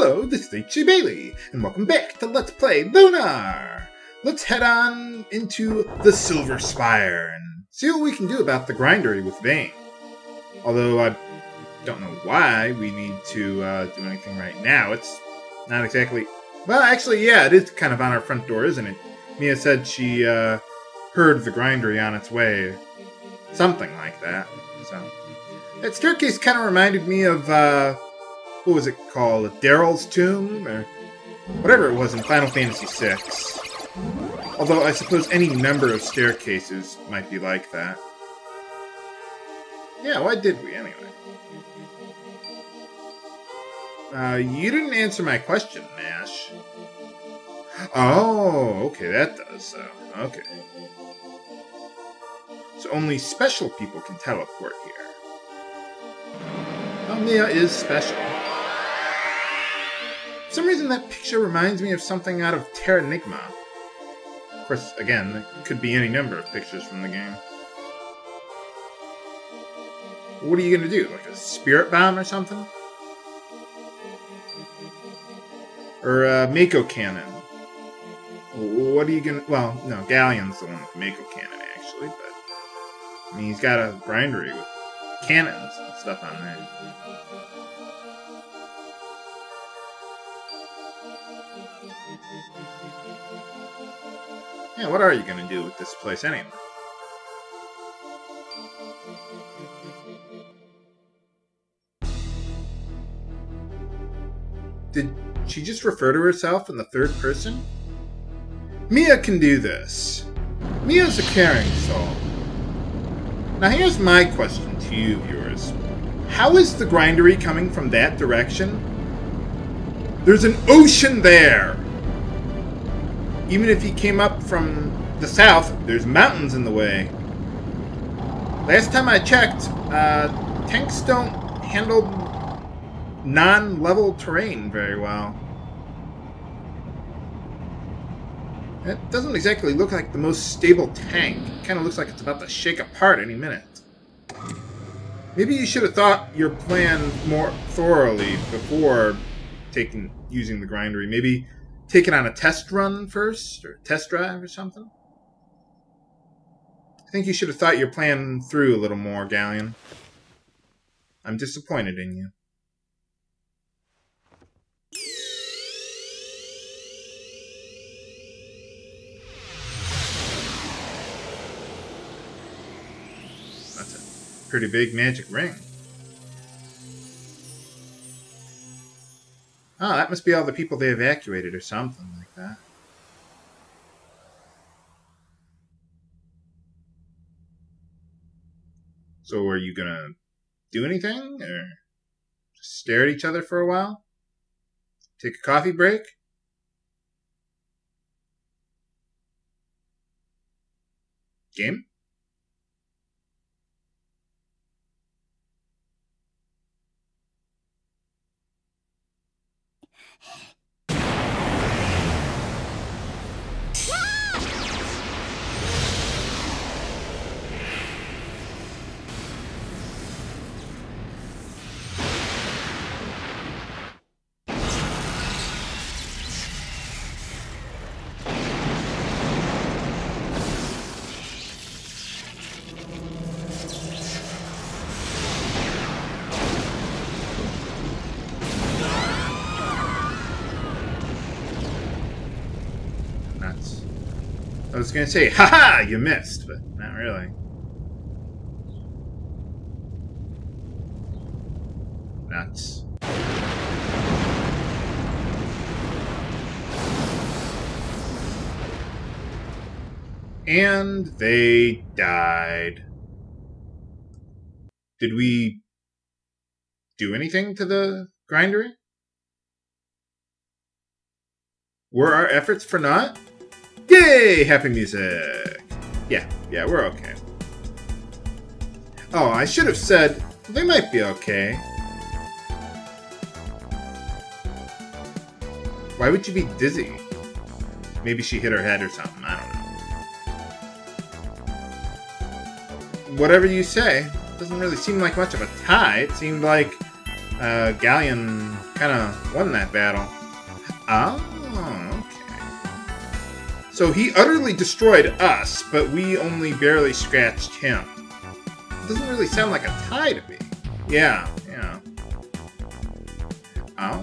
Hello, this is H.C. Bailly, and welcome back to Let's Play Lunar! Let's head on into the Silver Spire and see what we can do about the grindery with Vane. Although I don't know why we need to uh, do anything right now. It's not exactly... Well, actually, yeah, it is kind of on our front door, isn't it? Mia said she uh, heard the grindery on its way. Something like that. So That staircase kind of reminded me of... Uh, what was it called? Daryl's Tomb? Or whatever it was in Final Fantasy VI. Although I suppose any number of staircases might be like that. Yeah, why did we anyway? Uh, you didn't answer my question, Nash. Oh, okay, that does so. Okay. So only special people can teleport here. Well, Mia is special. For some reason, that picture reminds me of something out of Terranigma. Of course, again, it could be any number of pictures from the game. What are you going to do? Like a spirit bomb or something? Or a Mako cannon? What are you going to... Well, no, Ghaleon's the one with Mako cannon, actually, but... I mean, he's got a grindery with cannons and stuff on there. Yeah, what are you going to do with this place anyway? Did she just refer to herself in the third person? Mia can do this. Mia's a caring soul. Now here's my question to you, viewers. How is the grindery coming from that direction? There's an ocean there! Even if he came up from the south, there's mountains in the way. Last time I checked, uh, tanks don't handle non-level terrain very well. It doesn't exactly look like the most stable tank. It kind of looks like it's about to shake apart any minute. Maybe you should have thought your plan more thoroughly before taking using the grindery. Maybe take it on a test run first, or test drive or something? I think you should have thought your plan through a little more, Ghaleon. I'm disappointed in you. That's a pretty big magic ring. Oh, that must be all the people they evacuated or something like that. So are you gonna do anything? Or just stare at each other for a while? Take a coffee break? Game? Nuts. Was gonna say, haha, you missed, but not really. Nuts. And they died. Did we do anything to the grindery? Were our efforts for naught? Yay! Happy music! Yeah, yeah, we're okay. Oh, I should have said they might be okay. Why would you be dizzy? Maybe she hit her head or something, I don't know. Whatever you say, doesn't really seem like much of a tie. It seemed like uh, Ghaleon kind of won that battle. Oh. So he utterly destroyed us, but we only barely scratched him. Doesn't really sound like a tie to me. Yeah, yeah. Oh,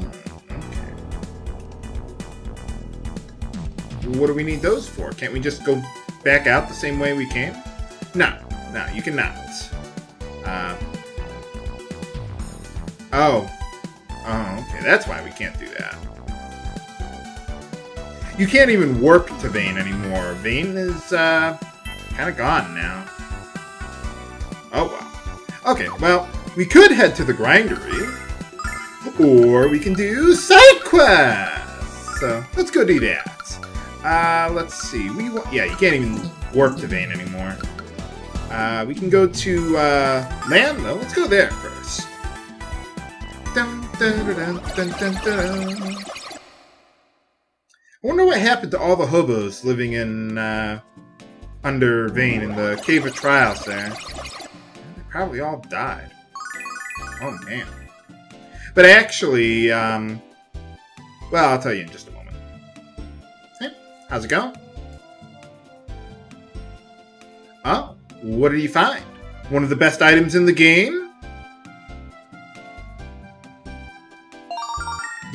okay. What do we need those for? Can't we just go back out the same way we came? No, no, you cannot. Uh, oh. Oh, okay, that's why we can't do that. You can't even warp to Vane anymore. Vane is, uh, kind of gone now. Oh, wow. Okay, well, we could head to the Grindery, or we can do side quests. So, let's go do that. Uh, let's see. We yeah, you can't even warp to Vane anymore. Uh, we can go to uh, land, though. Let's go there first. Dun, dun, dun, I wonder what happened to all the hobos living in uh, under Vane in the Cave of Trials there. They probably all died. Oh, man. But actually, um, well, I'll tell you in just a moment. Hey, how's it going? Oh, what did you find? One of the best items in the game?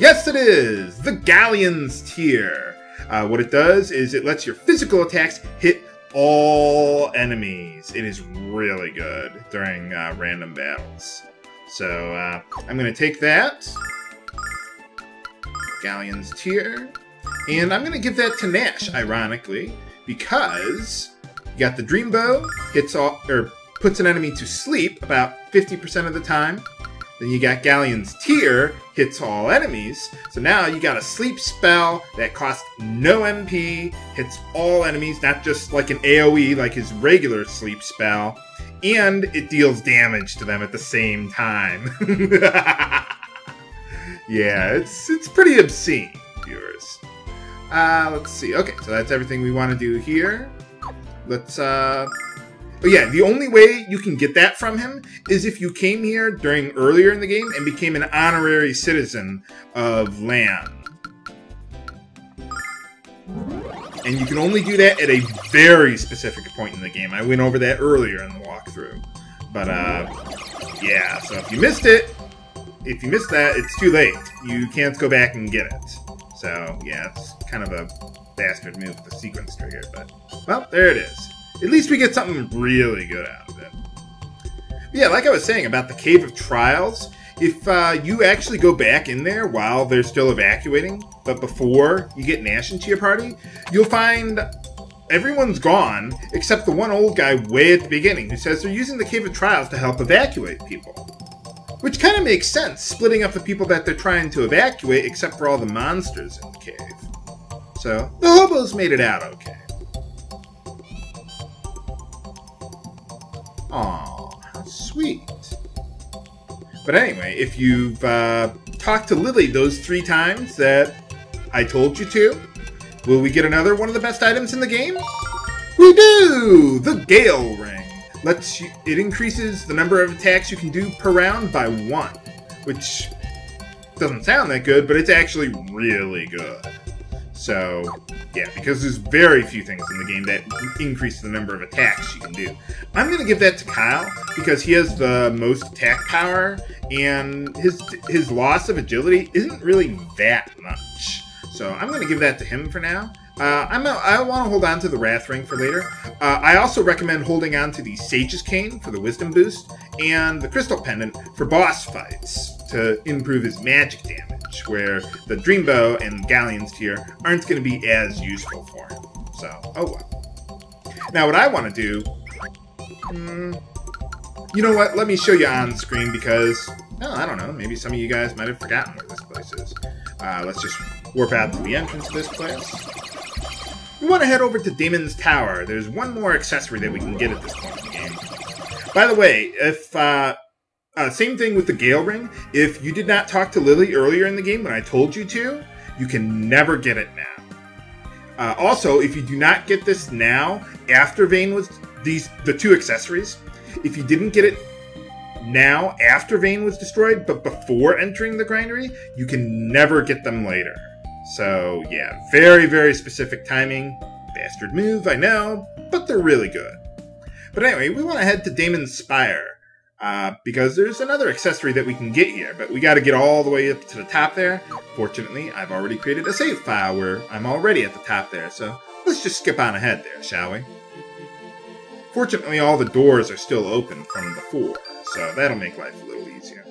Yes, it is! The Ghaleon's Tear. Uh, what it does is it lets your physical attacks hit all enemies. It is really good during uh, random battles. So uh, I'm going to take that. Ghaleon's Tear. And I'm going to give that to Nash, ironically, because you got the Dream Bow, hits all, or puts an enemy to sleep about 50% of the time. Then you got Ghaleon's Tear, hits all enemies. So now you got a sleep spell that costs no MP, hits all enemies, not just like an AoE like his regular sleep spell, and it deals damage to them at the same time. yeah, it's it's pretty obscene, viewers. Uh, let's see. Okay, so that's everything we want to do here. Let's, uh... But yeah, the only way you can get that from him is if you came here during earlier in the game and became an honorary citizen of Lan. And you can only do that at a very specific point in the game. I went over that earlier in the walkthrough. But, uh, yeah, so if you missed it, if you missed that, it's too late. You can't go back and get it. So, yeah, it's kind of a bastard move with the sequence trigger, but, well, there it is. At least we get something really good out of it. Yeah, like I was saying about the Cave of Trials, if uh, you actually go back in there while they're still evacuating, but before you get Nash into your party, you'll find everyone's gone except the one old guy way at the beginning who says they're using the Cave of Trials to help evacuate people. Which kind of makes sense, splitting up the people that they're trying to evacuate except for all the monsters in the cave. So, the hobos made it out okay. Aw, how sweet. But anyway, if you've uh, talked to Lily those three times that I told you to, will we get another one of the best items in the game? We do! The Gale Ring. Lets you, it increases the number of attacks you can do per round by one, which doesn't sound that good, but it's actually really good. So, yeah, because there's very few things in the game that increase the number of attacks you can do. I'm going to give that to Kyle because he has the most attack power, and his his loss of agility isn't really that much. So I'm going to give that to him for now. Uh, I'm a, I want to hold on to the Wrath Ring for later. Uh, I also recommend holding on to the Sage's Cane for the Wisdom boost, and the Crystal Pendant for boss fights to improve his magic damage, where the Dreambow and Ghaleon's Tear aren't going to be as useful for him. So, oh well. Now, what I want to do... Hmm, you know what? Let me show you on screen because... Oh, I don't know. Maybe some of you guys might have forgotten where this place is. Uh, let's just warp out to the entrance of this place. We want to head over to Demon's Tower. There's one more accessory that we can get at this point in the game. By the way, if uh, uh, same thing with the Gale Ring. If you did not talk to Lily earlier in the game when I told you to, you can never get it now. Uh, also, if you do not get this now, after Vane was these the two accessories, if you didn't get it now after Vane was destroyed, but before entering the grindery, you can never get them later. So, yeah, very, very specific timing. Bastard move, I know, but they're really good. But anyway, we want to head to Damon's Spire. Uh, because there's another accessory that we can get here, but we got to get all the way up to the top there. Fortunately, I've already created a save file where I'm already at the top there, so let's just skip on ahead there, shall we? Fortunately, all the doors are still open from before, so that'll make life a little easier.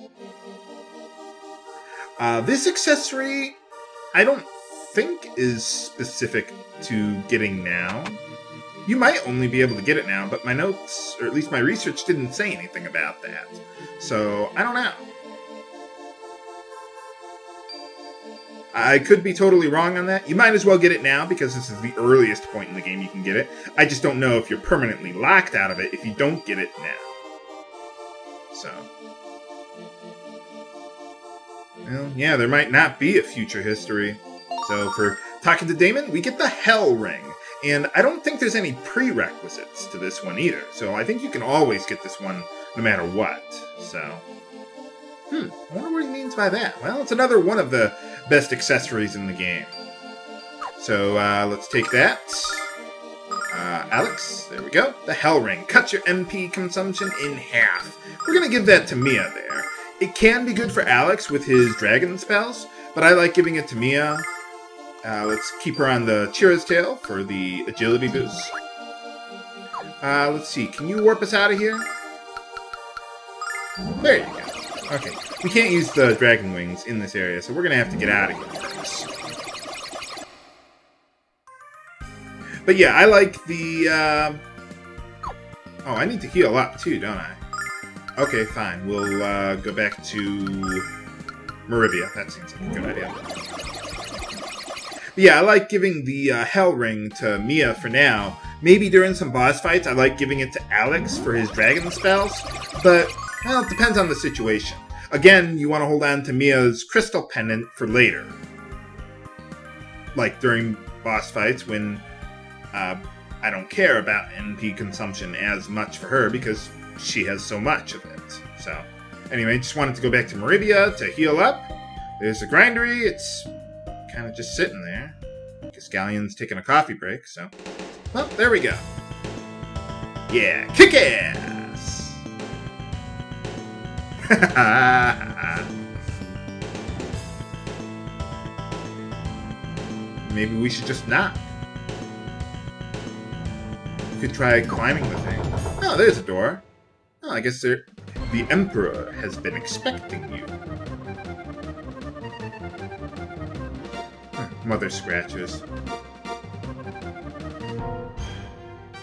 Uh, this accessory, I don't think is specific to getting now. You might only be able to get it now, but my notes, or at least my research, didn't say anything about that. So, I don't know. I could be totally wrong on that. You might as well get it now because this is the earliest point in the game you can get it. I just don't know if you're permanently locked out of it if you don't get it now. Well, yeah, there might not be a future history. So for talking to Damon, we get the Hell Ring. And I don't think there's any prerequisites to this one either. So I think you can always get this one no matter what. So. Hmm, I wonder what he means by that. Well, it's another one of the best accessories in the game. So uh, let's take that. Uh, Alex, there we go. The Hell Ring. Cuts your MP consumption in half. We're to give that to Mia there. It can be good for Alex with his dragon spells, but I like giving it to Mia uh, let's keep her on the Chira's tail for the agility boost. Uh, let's see, can you warp us out of here? There you go. Okay, we can't use the dragon wings in this area, so we're gonna have to get out of here first. But yeah, I like the, uh... Oh, I need to heal up too, don't I? Okay, fine. We'll uh, go back to Meribia. That seems like a good idea yeah, I like giving the uh, Hell Ring to Mia for now. Maybe during some boss fights, I like giving it to Alex for his dragon spells, but, well, it depends on the situation. Again, you want to hold on to Mia's crystal pendant for later. Like during boss fights when uh, I don't care about MP consumption as much for her because she has so much of it. So, anyway, just wanted to go back to Meribia to heal up. There's the grindery. It's kind of just sitting there. Ghaleon's taking a coffee break, so... Well, there we go. Yeah, kick ass! Maybe we should just not. You could try climbing the thing. Oh, there's a door. I guess the Emperor has been expecting you. Mother scratches.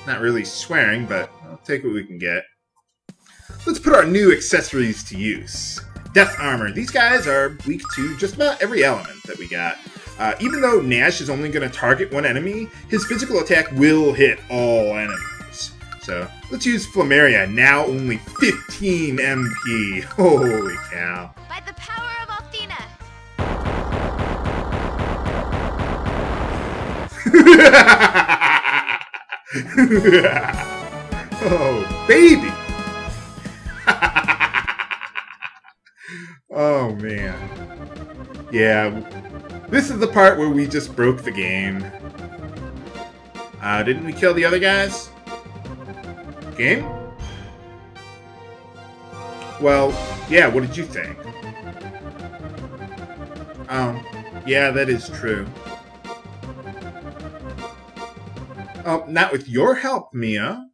Not really swearing, but I'll take what we can get. Let's put our new accessories to use. Death Armor. These guys are weak to just about every element that we got. Uh, even though Nash is only going to target one enemy, his physical attack will hit all enemies. So let's use Flammaria, now only 15 MP. Holy cow. By the power of oh, baby! oh, man. Yeah, this is the part where we just broke the game. Uh, didn't we kill the other guys? Game? Well, yeah, what did you think? Oh, yeah, that is true. Oh, not with your help, Mia.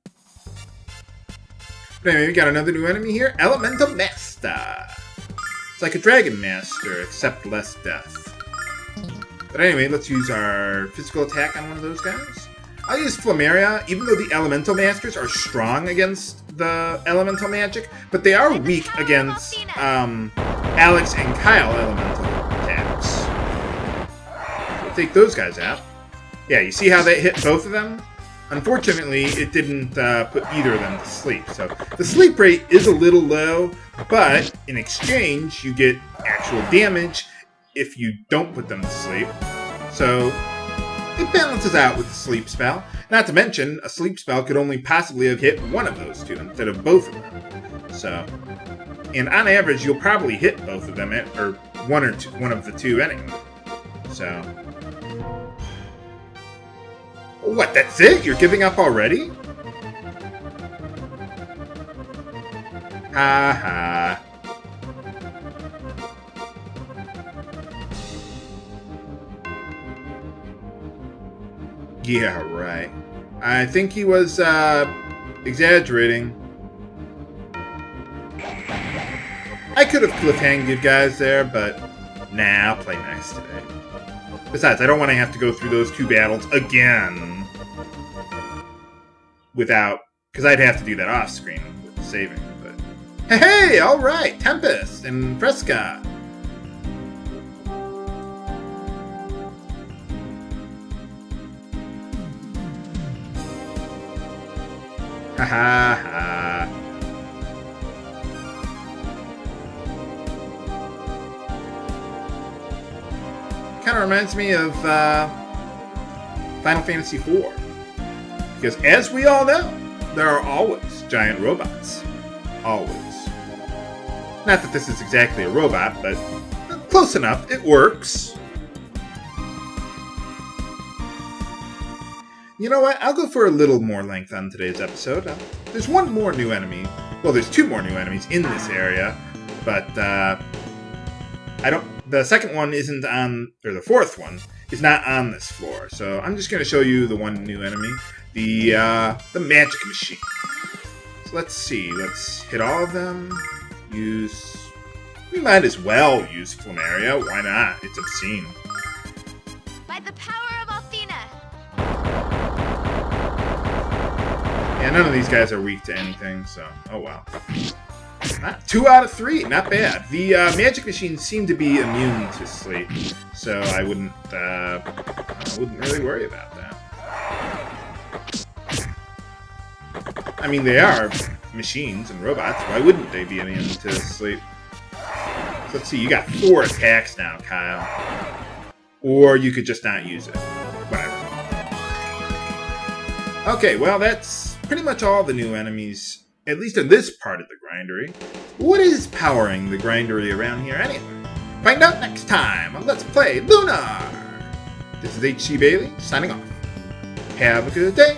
But anyway, we got another new enemy here. Elemental Master. It's like a Dragon Master, except less death. But anyway, let's use our physical attack on one of those guys. I'll use Flammaria, even though the Elemental Masters are strong against the Elemental Magic, but they are weak against um, Alex and Kyle Elemental attacks. Take those guys out. Yeah, you see how they hit both of them? Unfortunately, it didn't uh, put either of them to sleep. So the sleep rate is a little low, but in exchange, you get actual damage if you don't put them to sleep. So it balances out with the sleep spell. Not to mention, a sleep spell could only possibly have hit one of those two instead of both of them. So, and on average, you'll probably hit both of them, at, or one or two, one of the two anyway. So, what? That's it? You're giving up already? Ha ha. Yeah, right. I think he was uh, exaggerating. I could have cliffhanged you guys there, but nah, I'll play nice today. Besides, I don't want to have to go through those two battles again without, because I'd have to do that off screen with saving. But hey, hey, all right, Tempest and Fresca. Ha ha. Kind of reminds me of uh, Final Fantasy IV. Because as we all know, there are always giant robots. Always. Not that this is exactly a robot, but close enough. It works. You know what? I'll go for a little more length on today's episode. Uh, there's one more new enemy. Well, there's two more new enemies in this area, but uh, I don't. The second one isn't on, or the fourth one is not on this floor. So I'm just going to show you the one new enemy, the uh, the magic machine. So let's see. Let's hit all of them. Use. We might as well use Flammaria. Why not? It's obscene. None of these guys are weak to anything, so oh well. Not two out of three, not bad. The uh, magic machines seem to be immune to sleep, so I wouldn't, uh, I wouldn't really worry about that. I mean, they are machines and robots. Why wouldn't they be immune to sleep? So let's see. You got four attacks now, Kyle. Or you could just not use it. Whatever. Okay, well, that's pretty much all the new enemies, at least in this part of the grindery. What is powering the grindery around here anyway? Find out next time on Let's Play Lunar! This is HC Bailly, signing off. Have a good day!